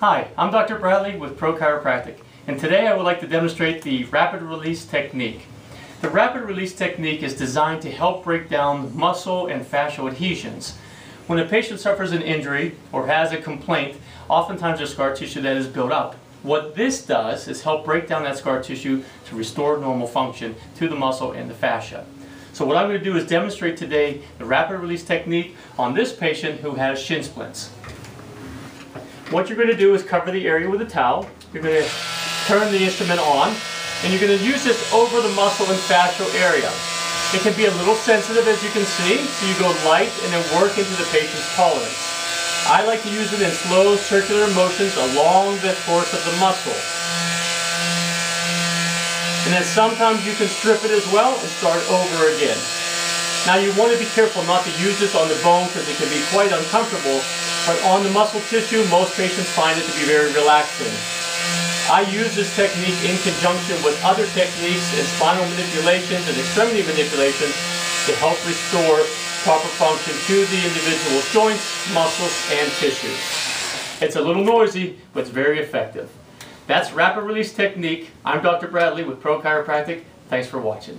Hi, I'm Dr. Bradley with Pro Chiropractic, and today I would like to demonstrate the rapid release technique. The rapid release technique is designed to help break down muscle and fascial adhesions. When a patient suffers an injury or has a complaint, oftentimes there's scar tissue that is built up. What this does is help break down that scar tissue to restore normal function to the muscle and the fascia. So what I'm going to do is demonstrate today the rapid release technique on this patient who has shin splints. What you're going to do is cover the area with a towel. You're going to turn the instrument on, and you're going to use this over the muscle and fascial area. It can be a little sensitive as you can see, so you go light and then work into the patient's tolerance. I like to use it in slow circular motions along the course of the muscle. And then sometimes you can strip it as well and start over again. Now you want to be careful not to use this on the bone because it can be quite uncomfortable but on the muscle tissue, most patients find it to be very relaxing. I use this technique in conjunction with other techniques in spinal manipulations and extremity manipulations to help restore proper function to the individual's joints, muscles, and tissues. It's a little noisy, but it's very effective. That's rapid release technique. I'm Dr. Bradley with Pro Chiropractic. Thanks for watching.